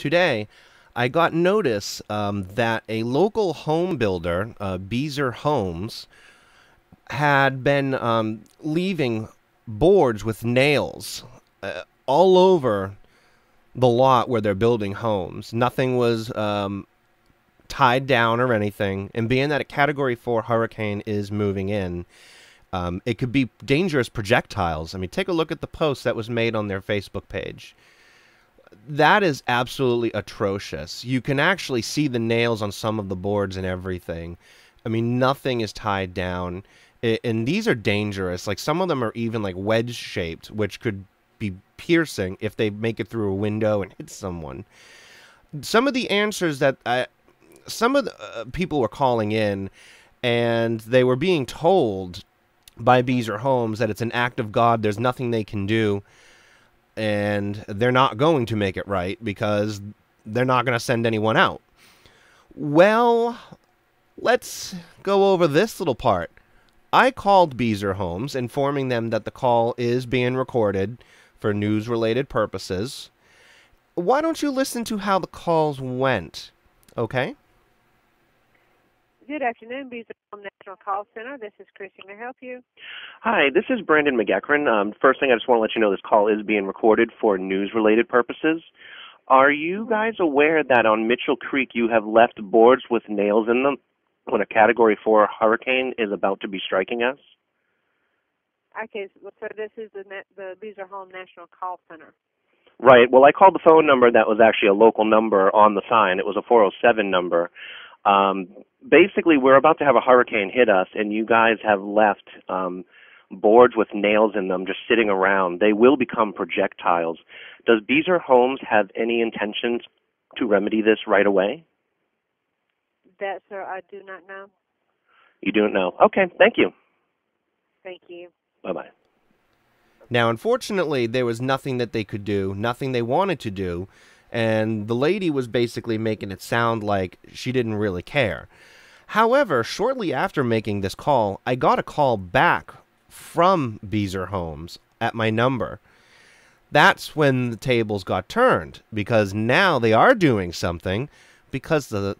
today I got notice um, that a local home builder, uh, Beazer Homes, had been um, leaving boards with nails uh, all over the lot where they're building homes. Nothing was um, tied down or anything. And being that a Category 4 hurricane is moving in, um, it could be dangerous projectiles. I mean, take a look at the post that was made on their Facebook page that is absolutely atrocious. You can actually see the nails on some of the boards and everything. I mean, nothing is tied down. And these are dangerous. Like some of them are even like wedge shaped, which could be piercing if they make it through a window and hit someone. Some of the answers that I, some of the uh, people were calling in and they were being told by Beazer Homes that it's an act of God. There's nothing they can do and they're not going to make it right because they're not going to send anyone out. Well, let's go over this little part. I called Beazer Homes, informing them that the call is being recorded for news related purposes. Why don't you listen to how the calls went? Okay? Good afternoon, Beazer National Call Center. This is Chrissy. May I help you? Hi, this is Brandon McEachran. Um, first thing I just want to let you know this call is being recorded for news related purposes. Are you guys aware that on Mitchell Creek you have left boards with nails in them when a Category 4 hurricane is about to be striking us? Okay, so this is the, the Beazer Home National Call Center. Right. Well, I called the phone number that was actually a local number on the sign. It was a 407 number. Um, basically, we're about to have a hurricane hit us, and you guys have left um, boards with nails in them just sitting around. They will become projectiles. Does Beazer Homes have any intentions to remedy this right away? That, sir, I do not know. You don't know. Okay, thank you. Thank you. Bye bye. Now, unfortunately, there was nothing that they could do, nothing they wanted to do and the lady was basically making it sound like she didn't really care. However, shortly after making this call, I got a call back from Beazer Homes at my number. That's when the tables got turned because now they are doing something because the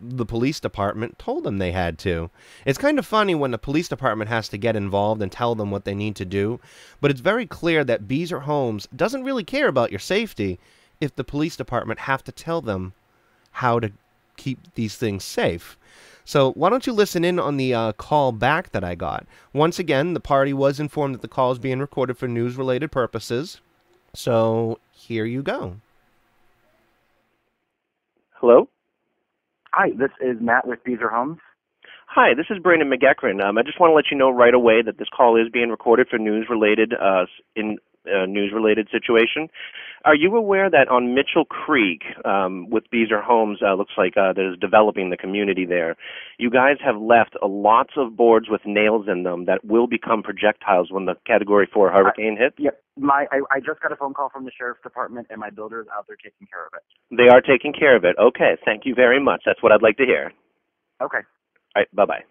the police department told them they had to. It's kind of funny when the police department has to get involved and tell them what they need to do, but it's very clear that Beazer Homes doesn't really care about your safety if the police department have to tell them how to keep these things safe. So why don't you listen in on the uh, call back that I got? Once again, the party was informed that the call is being recorded for news-related purposes. So here you go. Hello? Hi, this is Matt with Beazer Homes. Hi, this is Brandon McEachran. Um, I just want to let you know right away that this call is being recorded for news-related uh, in uh, news-related situation. Are you aware that on Mitchell Creek, um, with Beazer Homes, uh, looks like uh, that is developing the community there. You guys have left uh, lots of boards with nails in them that will become projectiles when the Category Four hurricane I, hits. Yep, my I, I just got a phone call from the sheriff's department, and my builder is out there taking care of it. They are taking care of it. Okay, thank you very much. That's what I'd like to hear. Okay. All right, bye bye.